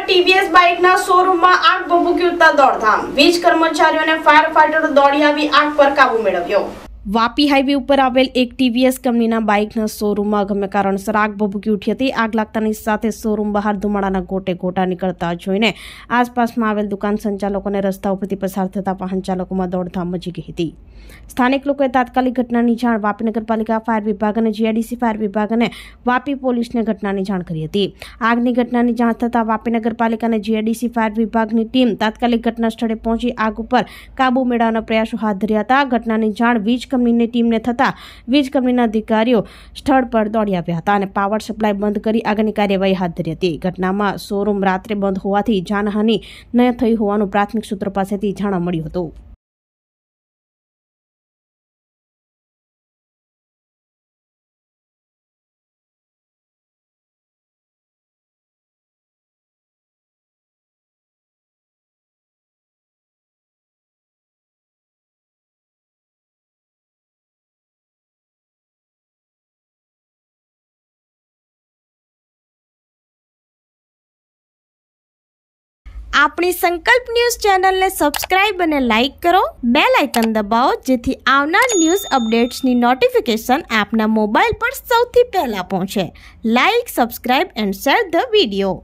ટીવીએસ બાઇકના શોરૂમમાં આગ ભભૂકી ઉઠતા દોડધામ. વીજ કર્મચારીઓને ફાયર ફાઈટરો દોડી આવી આગ પર કાબુ મેળવ્યો. વાપી હાઈવે ઉપર આવેલ એક ટીવીએસ કંપનીના બાઇકના શોરૂમમાં ગમે કારણસર આગ ભભૂકી ઉઠી હતી આગ લાગતાની સાથે શોરૂમ બહાર ધુમાડાના ગોટે ગોટા નીકળતા જોઈને આસપાસમાં આવેલ દુકાન સંચાલકોને રસ્તા ઉપરથી પસાર થતા વાહન ચાલકોમાં દોડધામ મચી ગઈ હતી સ્થાનિક લોકોએ તાત્કાલિક ઘટનાની જાણ વાપી નગરપાલિકા ફાયર વિભાગ અને જીઆઈડીસી ફાયર વિભાગ અને વાપી પોલીસને ઘટનાની જાણ કરી હતી આગની ઘટનાની જાણ થતાં વાપી નગરપાલિકા અને જીઆઈડીસી ફાયર વિભાગની ટીમ તાત્કાલિક ઘટના સ્થળે પહોંચી આગ ઉપર કાબુ મેળવવાના પ્રયાસો હાથ ધર્યા હતા ઘટનાની જાણ વીજ કંપનીની ટીમને થતાં વીજ કંપનીના અધિકારીઓ સ્થળ પર દોડી આવ્યા હતા અને પાવર સપ્લાય બંધ કરી આગળની કાર્યવાહી હાથ ધરી હતી ઘટનામાં શોરૂમ રાત્રે બંધ હોવાથી જાનહાનિ ન થઈ હોવાનું પ્રાથમિક સૂત્રો પાસેથી જાણવા મળ્યું હતું આપણી સંકલ્પ ન્યૂઝ ચેનલને સબસ્ક્રાઇબ અને લાઇક કરો. બે લાઇકન દબાવો, જેથી આવનાર ન્યૂઝ અપડેટ્સની નોટિફિકેશન આપના મોબાઈલ પર સૌથી પહેલાં પહોંચે. Like, subscribe and share the video.